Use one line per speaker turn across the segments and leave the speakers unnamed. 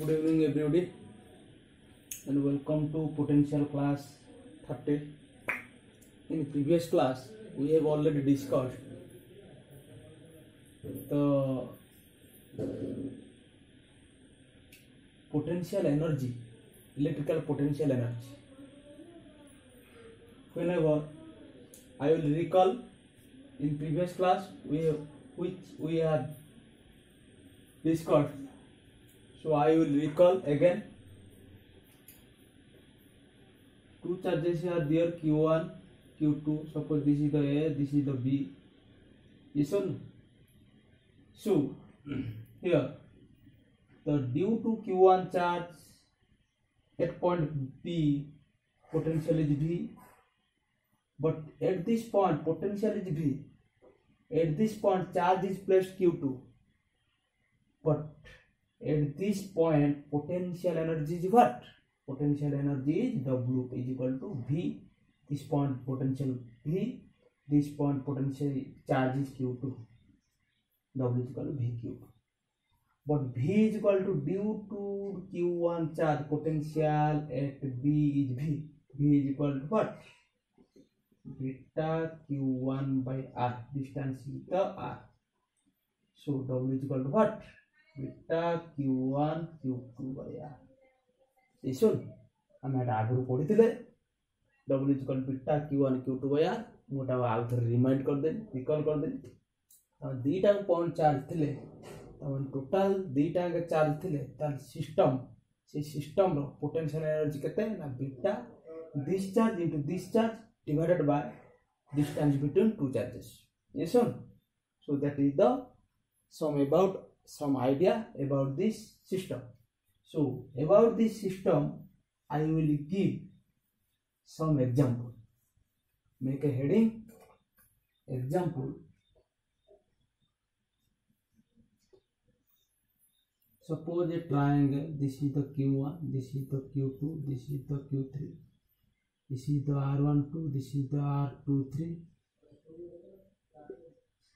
Good evening, everybody, and welcome to Potential Class 30. In previous class, we have already discussed the potential energy, electrical potential energy. Whenever I will recall in previous class, we have, which we had discussed so I will recall again. Two charges are there Q1, Q2. Suppose this is the A, this is the B. Yes or no? So here the due to Q1 charge at point B potential is V. But at this point potential is V. At this point charge is placed Q2. But at this point potential energy is what potential energy is w is equal to v this point potential v this point potential charge is q2 w is equal to v q2 but v is equal to due to q1 charge potential at b is v v is equal to what beta q1 by r distance is the r so w is equal to what beta q1 q2 by r এইসব আমি এটা আগরু পড়িলে double is equal beta q1 q2 by r মোটা আউ থরে remind কর দেন recall কর দেন আর দুইটা পয়েন্ট চার্জ থিলে তখন টোটাল দুইটা চার্জ থিলে তার সিস্টম সেই সিস্টমর পোটেনশিয়াল এনার্জি কেতে না beta discharge into discharge divided by distance between two charges yes or no? so that is the sum about some idea about this system. So about this system, I will give some example. Make a heading. Example. Suppose a triangle. This is the Q1. This is the Q2. This is the Q3. This is the R12. This is the R23.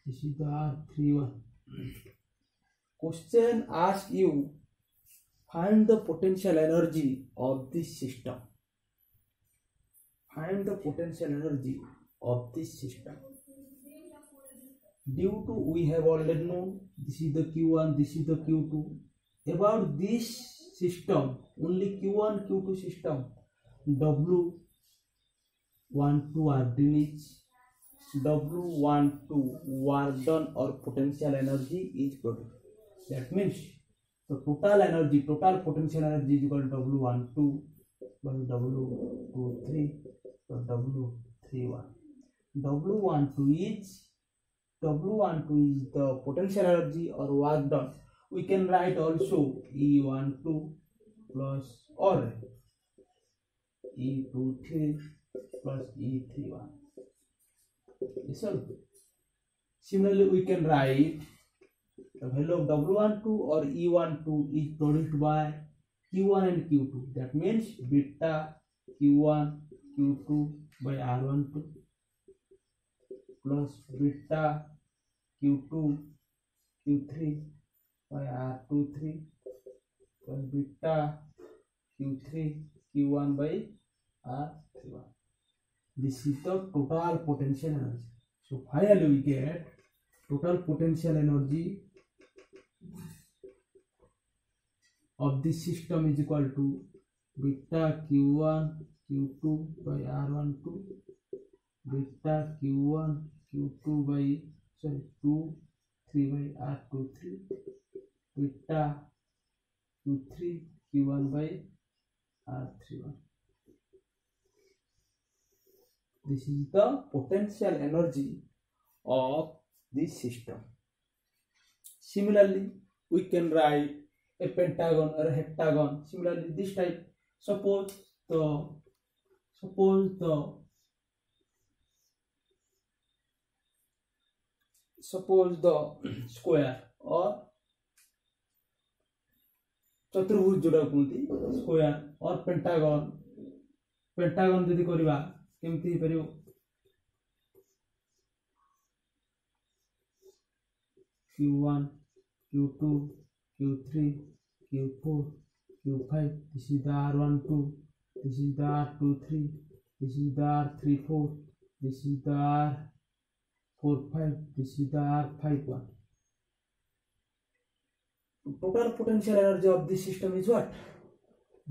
This is the R31 question ask you find the potential energy of this system find the potential energy of this system due to we have already known this is the Q this is the Q two about this system only Q one Q two system W one two R डिनिच W one two warden और potential energy is produce That means the total energy, total potential energy is equal to W12 plus W23 plus W31. W12 is W12 is the potential energy or work done. We can write also E12 plus or E23 plus E31. Yes, sir. Similarly, we can write the value of W12 or E12 is produced by Q1 and Q2. That means beta Q1 Q2 by R12 plus beta Q2 Q3 by R23 plus beta Q3 Q1 by R31 this is the total potential energy so finally we get total potential energy of this system is equal to beta q1 q2 by r12 beta q1 q2 by sorry 2 3 by r23 beta q3 q1 by r31 this is the potential energy of this system. Similarly, we can write a pentagon or a heptagon. Similarly, this type, suppose the, suppose the, suppose the square or चतुर्भुज जोटा कहते square और pentagon pentagon जदि करवा केमती हो पार Q one Q two Q3, Q4, q5 this is the r12 this is the r23 this is the r34 this is the r45 this is the r51 total potential energy of this system is what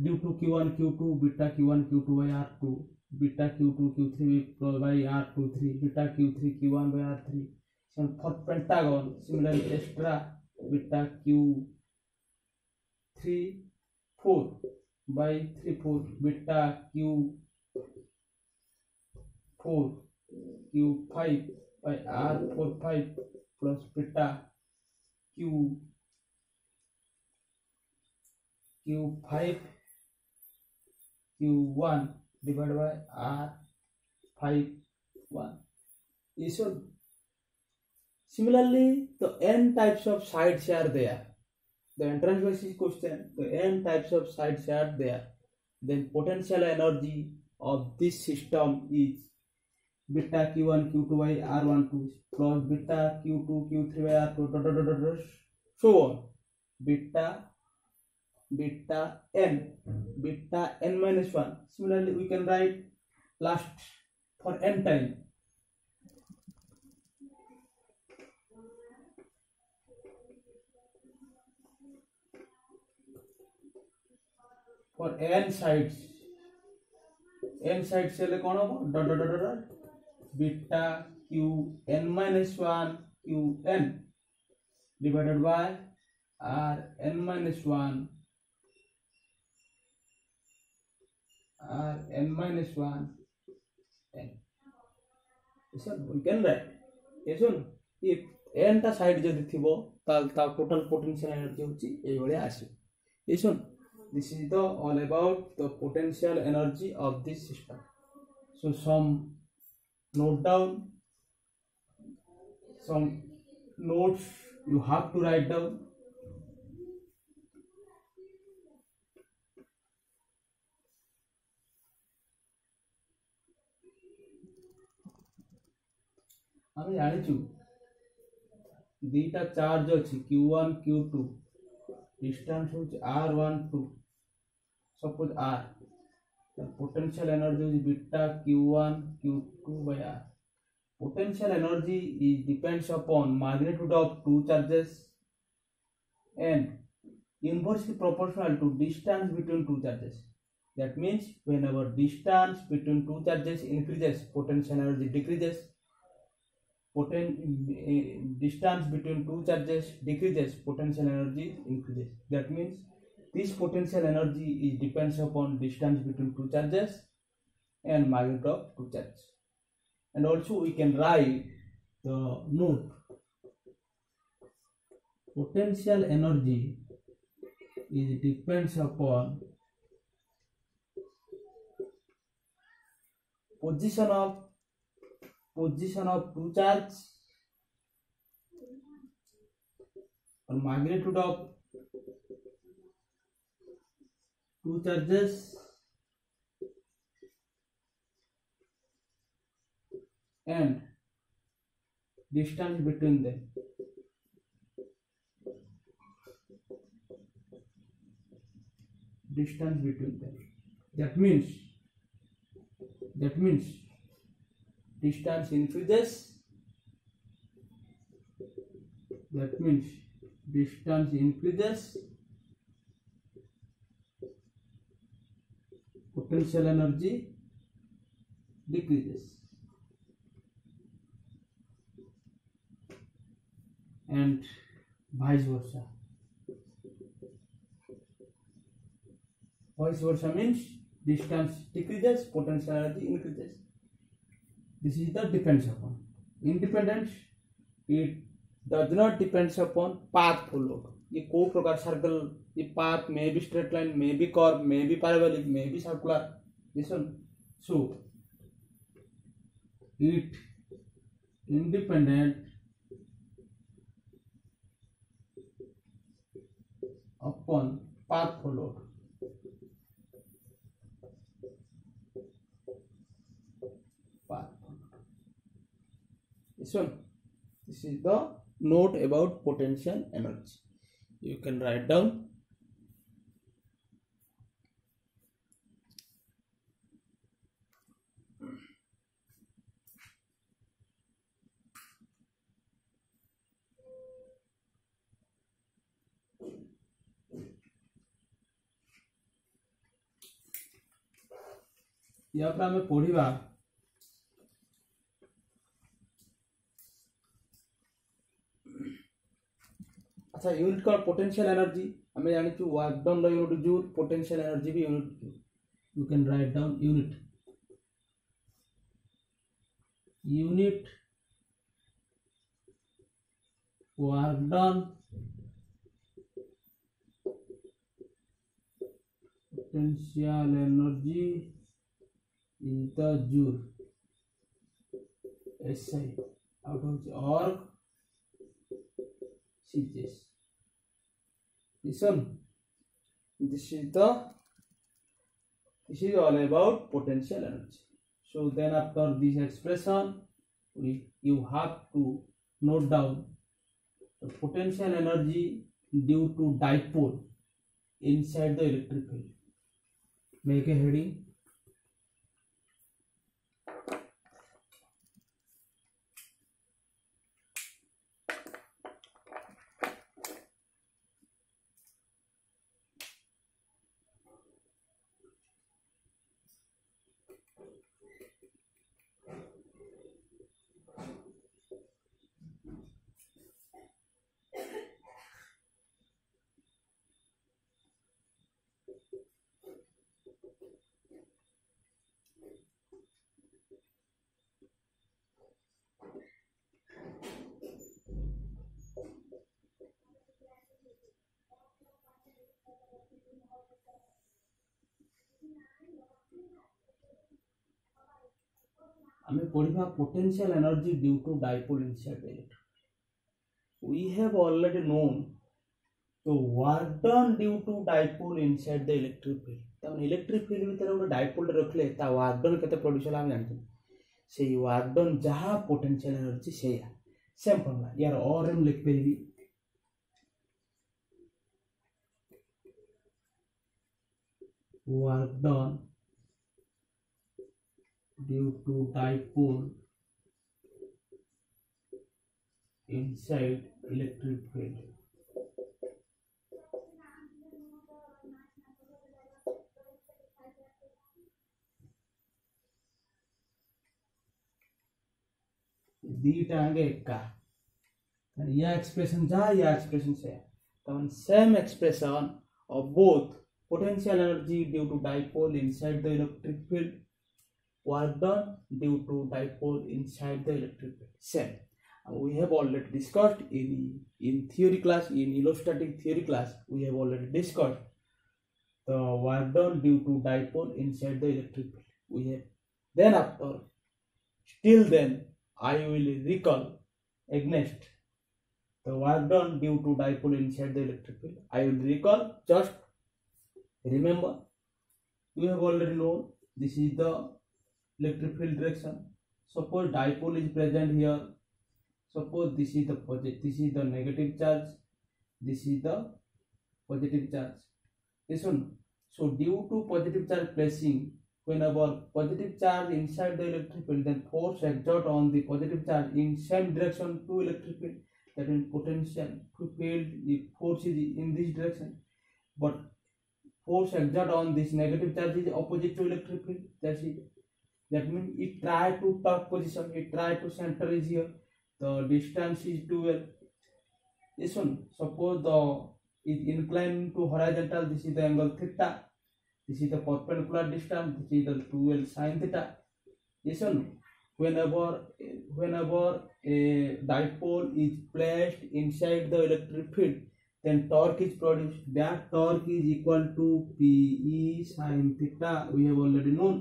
due to q1 q2 beta q1 q2 by r2 beta q2 q3 by r23 beta q3 q1 by r3 so for pentagon similarly extra beta q three four by three four beta Q four Q five by R four five plus beta Q Q five Q one divide by R five one ये सब similarly तो N types of sides are they the entrance basis question the n types of sides are there. Then potential energy of this system is beta q1 q2 by r12 plus beta q2 q3 by r2 so on. Beta beta n beta n minus 1 similarly we can write last for n time और N sides N side से कौन हम dot dot dot beta Q N minus one Q N divided by R N minus one R N minus one N we can write ये सुन, ये एनटा side जदि थी टोटाल पोटेंशियल एनर्जी हूँ ये भाया आस this is the all about the potential energy of this system so some note down some notes you have to write down আমি জানিছু দুইটা চার্জ অছি Q one Q two distance হচ্ছে R one two सब कुछ are तो potential energy is beta Q one Q two by R potential energy is depends upon magnitude of two charges and inversely proportional to distance between two charges that means whenever distance between two charges increases potential energy decreases poten uh, distance between two charges decreases potential energy increases that means this potential energy is depends upon distance between two charges and magnitude of two charges. And also we can write the note. Potential energy is depends upon position of position of two charge or magnitude of two charges and distance between them. Distance between them. That means that means distance increases that means distance increases potential energy decreases and vice versa vice versa means distance decreases potential energy increases this is the depends upon independent it does not depends upon path followed ये को प्रकार circle ये path may be straight line may be curve may be parabolic may be circular listen so it independent upon path followed path followed listen this is the note about potential energy you can write down या पर हमें पढ़िबा अच्छा unit कौन potential energy हमें जानिछु work done unit joule potential energy भी unit you can write down unit unit work done potential energy उट potential energy so then after this expression you have to note down potential energy due to dipole inside the electric field make a heading ଆମେ ପଢିବା potential energy due to dipole inside the electron. We have already known the work done due to dipole inside the electric field. ତାମାନେ electric field ଭିତରେ ଗୋଟେ ଡାଇପୋଲ୍ଟେ ରଖିଲେ ତା work Don କେତେ produce ହେଲା ଆମେ ଜାଣିଛୁ ସେଇ ୱାର୍କ ଡନ୍ ଯାହା ପୋଟେନ୍ସିଆଲ୍ ଏନର୍ଜି ସେଇଆ ସେମ୍ ଫର୍ମୁଲା ୟାର ଅର୍ ମୁଁ ଲେଖିପାରିବି work done due to dipole inside electric field. Expression expression से both potential energy due to dipole inside the electric field work done due to dipole inside the electric. Uh, we have already discussed in in theory class in electrostatic theory class we have already discussed the work done due to dipole inside the electric field. We have then after still then I will recall against the work done due to dipole inside the electric field. I will recall just remember you have already known this is the electric field direction suppose dipole is present here suppose this is the positive this is the negative charge this is the positive charge listen so due to positive charge placing whenever positive charge inside the electric field then force exert on the positive charge in same direction to electric field that means potential field the force is in this direction but force exert on this negative charge is opposite to electric field that's it that means it try to top position it try to center is here the distance is 12 this one suppose the is inclined to horizontal this is the angle theta this is the perpendicular distance this is the 12 sin theta this one whenever whenever a dipole is placed inside the electric field then torque is produced that torque is equal to pe sin theta we have already known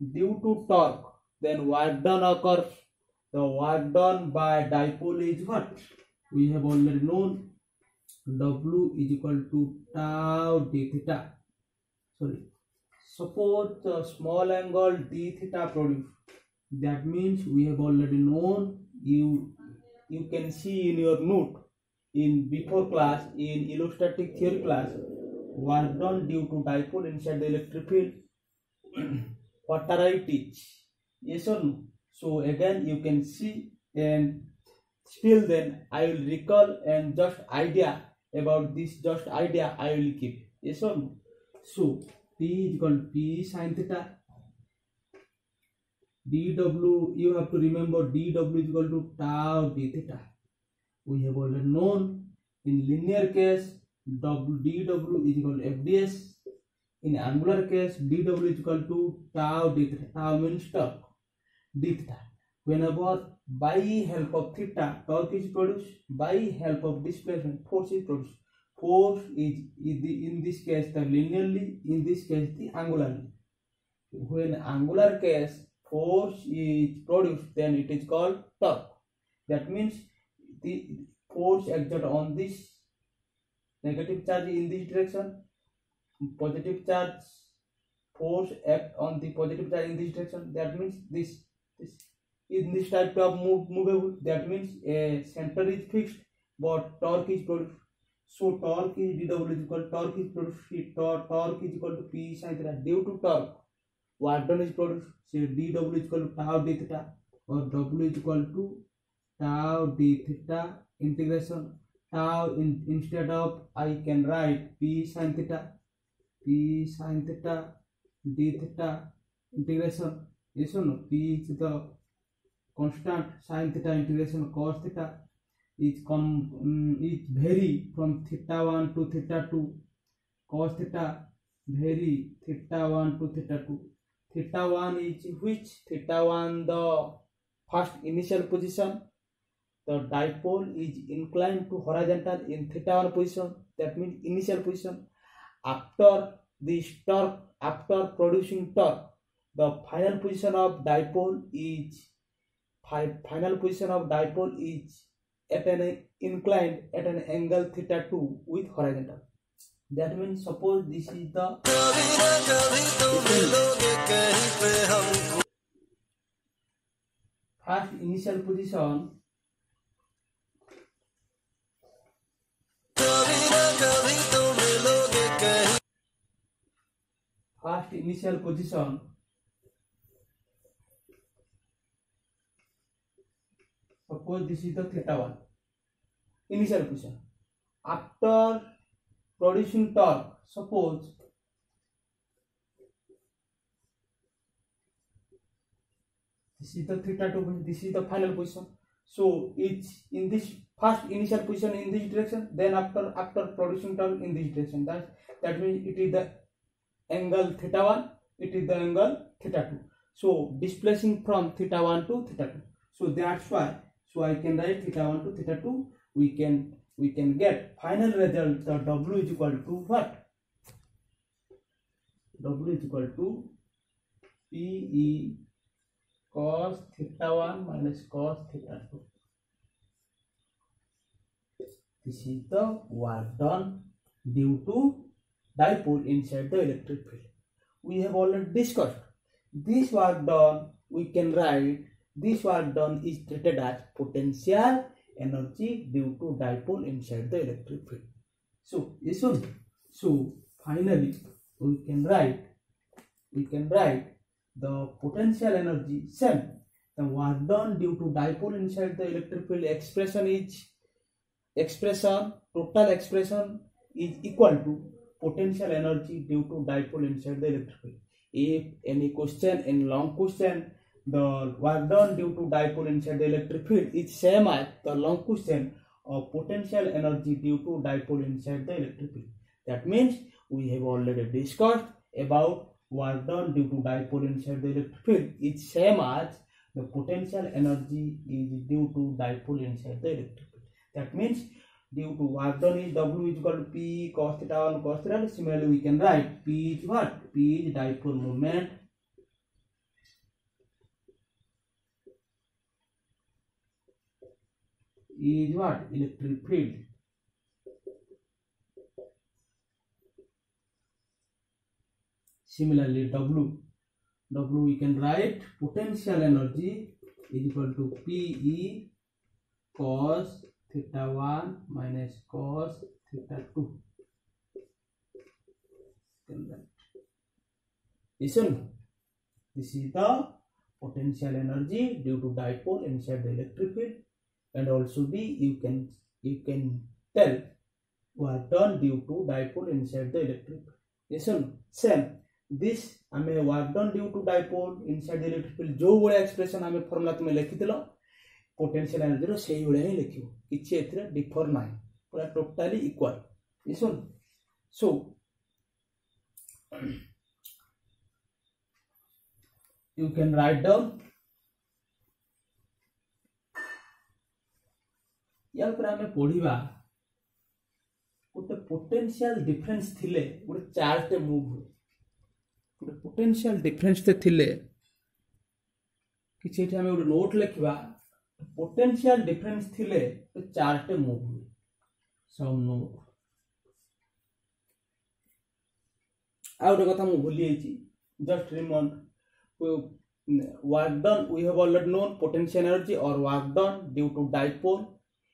due to torque then work done occurs the work done by dipole is what? We have already known. W is equal to tau d theta. Sorry. Suppose the small angle d theta produced that means we have already known. You you can see in your note in before class in electrostatic theory class work done due to dipole inside the electric field what are I teach yes or no? So again you can see and still then I will recall and just idea about this just idea I will keep. Yes or no? So P is equal to P sin theta. Dw you have to remember dw is equal to tau d theta. We have already known in linear case w dw is equal to fds in angular case dw is equal to tau d theta tau means torque d theta whenever by help of theta torque is produced by help of displacement force is produced force is, is the, in this case the linearly in this case the angularly when angular case force is produced then it is called torque that means the force exerted on this negative charge in this direction positive charge force act on the positive charge in this direction. That means this this in this type of move movable that means a center is fixed but torque is produced so torque is dw is equal torque is produced torque, torque is equal to p sin theta. Due to torque work done is produced so dw is equal to tau d theta or w is equal to tau d theta integration. Tau in, instead of i can write p sin theta theta d theta integration yes or no p is the constant sin theta integration cos theta is come um, is vary from theta 1 to theta 2 cos theta vary theta 1 to theta 2 theta 1 is which theta 1 the first initial position the dipole is inclined to horizontal in theta 1 position that means initial position after this torque after producing torque the final position of dipole is final position of dipole is at an inclined at an angle theta 2 with horizontal that means suppose this is the first initial position first initial position suppose this is the theta one initial position after producing torque suppose this is the theta two this is the final position so each in this first initial position in this direction then after after producing torque in this direction that that mean it is the angle theta 1 it is the angle theta 2 so displacing from theta 1 to theta 2 so that's why so i can write theta 1 to theta 2 we can we can get final result the w is equal to what w is equal to p e cos theta 1 minus cos theta 2 this is the work done due to dipole inside the electric field. We have already discussed. This work done we can write this work done is treated as potential energy due to dipole inside the electric field. So this one. So finally we can write we can write the potential energy same. The work done due to dipole inside the electric field expression is expression total expression is equal to potential energy due to dipole inside the electric field. If any question in long question the work done due to dipole inside the electric field is same as the long question of potential energy due to dipole inside the electric field. That means we have already discussed about work done due to dipole inside the electric field is same as the potential energy is due to dipole inside the electric field. That means due to work done is W is equal to P cos theta 1 cos theta. Similarly, we can write P is what? P is dipole moment. Is what? Electric field. Similarly, W. W we can write potential energy is equal to Pe cos theta one minus cos theta two this is the potential energy due to dipole inside the electric field and also be you can you can tell were due to dipole inside the electric field ये सुन same this आम due to dipole inside the electric field जो भाई express formula तुम्हें लिखी थोड़ा potential energy से भाया ही डिफर ना पूरा totally equal this one so you can write down या पर आम पढ़ा गोटे पोटेनसीआल डिफरेन्स थी गोटे चार्जटे मुव हुए गोटे पोटेनसीआल डिफरेन्सटे थी कि गोटे नोट लिखा ଲେଖିବା ପୋଟେନ୍ସିଆଲ ଡିଫରେନ୍ସ ଥିଲେ ଗୋଟେ ଚାର୍ଜଟେ ମୁଭ୍ ହୁଏ ସମ୍ ନୋଟ୍ ଆଉ ଗୋଟେ କଥା ମୁଁ ଭୁଲି ଯାଇଛି just remind work done we have already known potential energy or work done due to dipole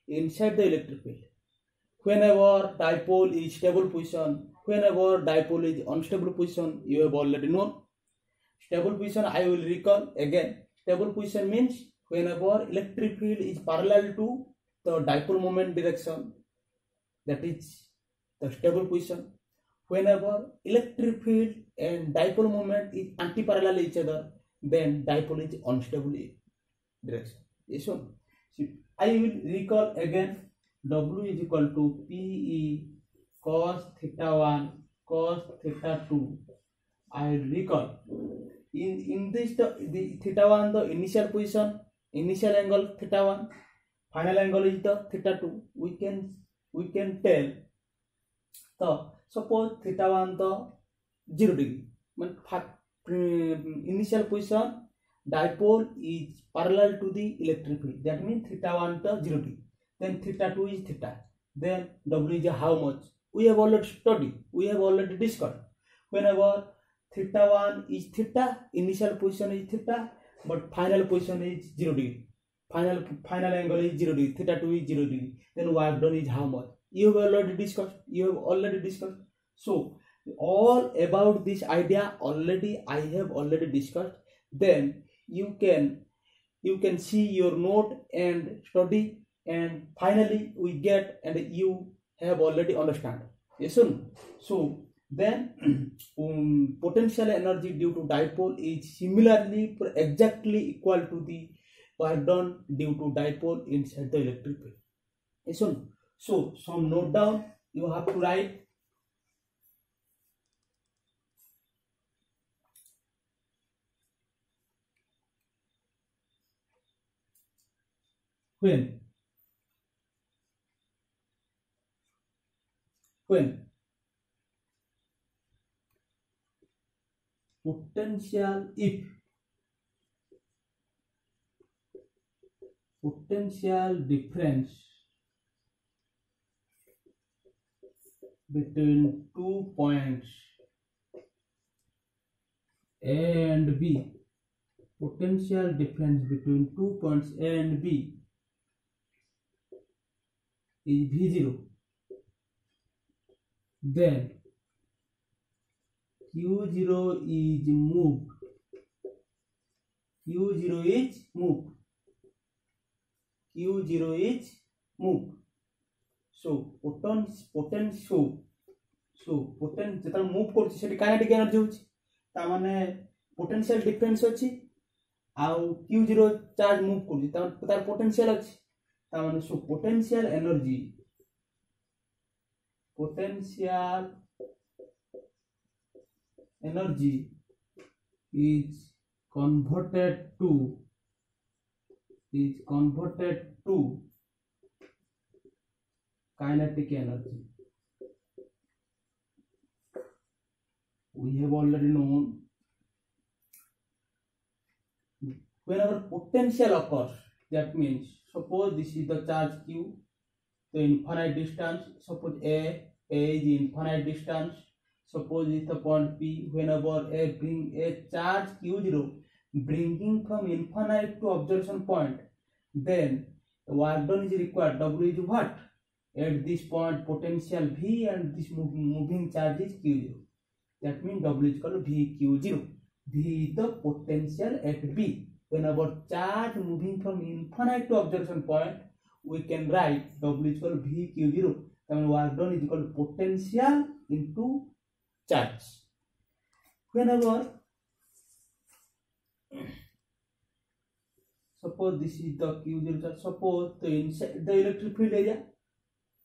inside the electric field whenever dipole is stable position whenever dipole is unstable position you have already known stable position i will recall again stable position means whenever electric field is parallel to the dipole moment direction that is the stable position whenever electric field and dipole moment is anti-parallel each other then dipole is unstable direction. One. See, I will recall again W is equal to PE cos theta 1 cos theta 2. I recall in, in this the, the theta 1 the initial position, initial angle theta 1, final angle is the theta 2. We can we can tell the suppose theta 1 the 0 degree. initial position dipole is parallel to the electric field that means theta 1 the 0 degree then theta 2 is theta then w is how much we have already studied we have already discussed whenever theta 1 is theta initial position is theta but final position is 0 degree. Final final angle is 0 degree. Theta 2 is 0 degree. Then work done is how much? You have already discussed. You have already discussed. So all about this idea already i have already discussed. Then you can you can see your note and study. And finally we get and you have already understand. Yes so then um, potential energy due to dipole is similarly exactly equal to the work done due to dipole inside the electric field yes so some note down you have to write when when potential if. Potential difference between two points A and B. Potential difference between two points A and B is V0 then Q0 is moved. Q0 is moved. Q0 is moved. So, potent potent so so, potent যেটা move করছে সেটা kinetic energy হচ্ছে তার মানে potential difference ଅଛି ଆଉ Q0 charge move করছে তার তার পোটেনশিয়াল আছে তার মানে so potential energy potential energy is converted to is converted to kinetic energy we have already known whenever potential occurs that means suppose this is the charge q the infinite distance suppose a a is infinite distance suppose it's the point p whenever a bring a charge q0 bringing from infinite to observation point then the work done is required w is what at this point potential v and this moving charge is q0 that means w is to v q0 v is the potential at b whenever charge moving from infinite to observation point, we can write W is equal to VQ0. Then work done is equal to potential into charge. Whenever, suppose this is the q zero charge, suppose the, inside the electric field area,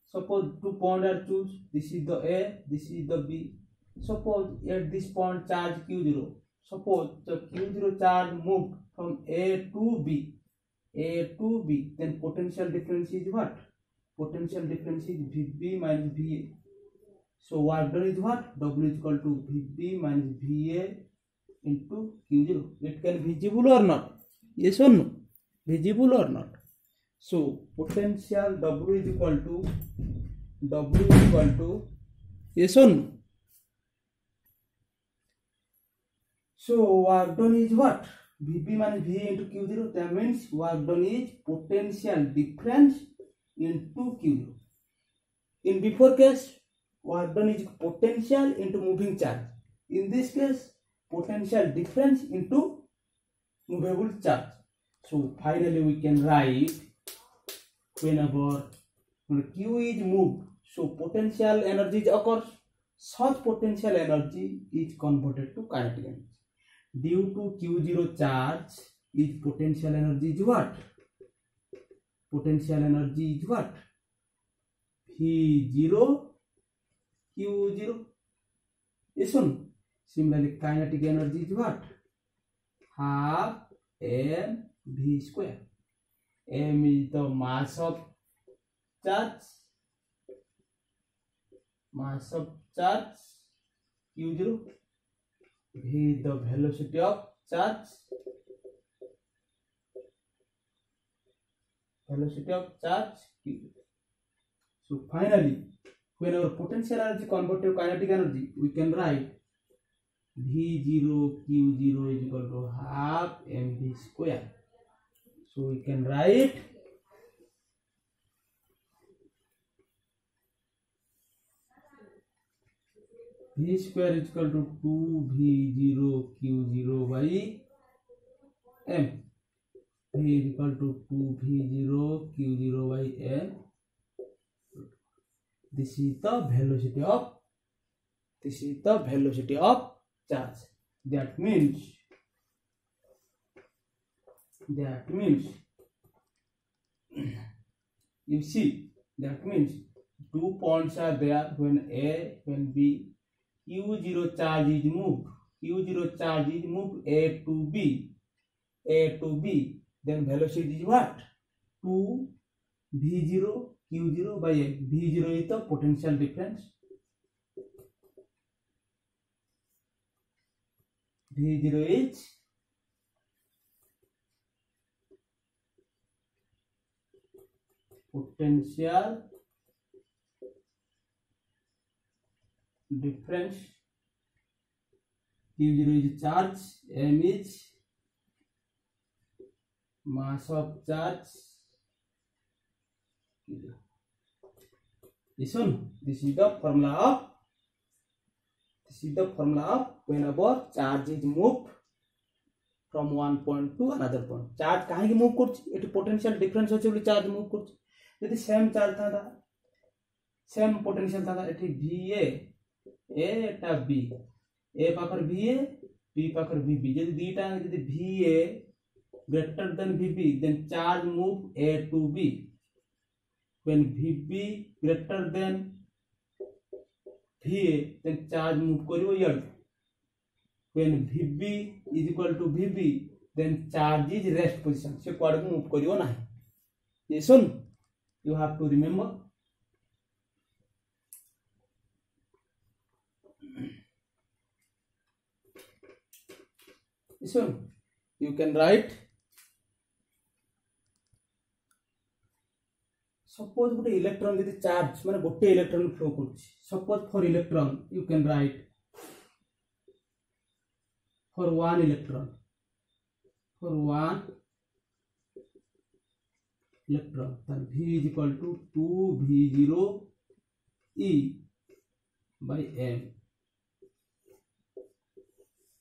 suppose two point are choose, this is the A, this is the B. Suppose at this point charge q zero suppose the q zero charge moved from A to B, A to B, then potential difference is what? Potential difference is VB minus VA. So work done is what w is equal to vb minus va into q0 it can visible or not yes or no visible or not so potential w is equal to w is equal to yes or no so work done is what vp minus va into q0 that means work done is potential difference into q0 in before case work done is potential into moving charge in this case potential difference into movable charge so finally we can write whenever when q is moved so potential energy occurs such potential energy is converted to kinetic energy due to q0 charge is potential energy is what potential energy is what v0 q0 yes or no similarly kinetic energy is what half m v square m is the mass of charge mass of charge q0 v is the velocity of charge velocity of charge q0 so finally when our potential energy converted to kinetic energy we can write v0 q0 is equal to half mv square so we can write v square is equal to 2v0 q0 by m v is equal to 2v0 q0 by m this is the velocity of this is the velocity of charge that means that means you see that means two points are there when a when b q0 charge is moved q0 charge is moved a to b a to b then velocity is what 2 v0 q0 by a v0 is the potential difference v0 is potential difference q0 is charge m is mass of charge This one, this is the formula of this is the formula of whenever charge is moved from one point to another point. Charge कहाँ की move करती? एक potential difference होती है बोले charge move करती. यदि same charge था था, same potential था था, एक B A A टा B A पाकर B A B पाकर B B यदि D टा यदि B A greater than B B then charge move A to B when VB greater than VA, then charge move करियो earth. When VB is equal to VB, then charge is rest position. se quad ko move करियो ना. ये सुन, you have to remember. This one you can write suppose ଗୋଟେ electron ଯଦି charge ମାନେ ଗୋଟେ electron flow କରୁଛି suppose for electron you can write for one electron for one electron then v is equal to 2 v0 e by m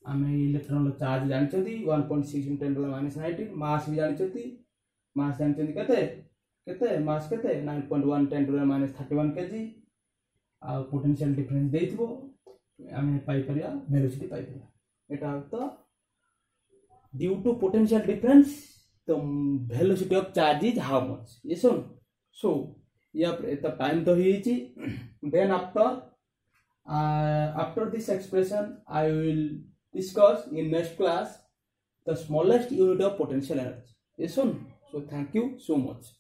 ଆମେ ଇଲେକ୍ଟ୍ରନର charge ଜାଣିଛନ୍ତି one point six ten to minus nineteen mass ବି ଜାଣିଛନ୍ତି mass ଜାଣିଛନ୍ତି କେତେ केते mass केते 9.1 10 to the minus 31 KG uh potential difference देइतबो आमे पाई परिया वेलोसिटी पाई परिया एटा त ड्यू टू पोटेंशियल डिफरेंस तो velocity of charge is how much ये सुन सो या त टाइम तो ही छि then after after this expression I will discuss in next class the smallest unit of potential energy ये सुन so thank you so much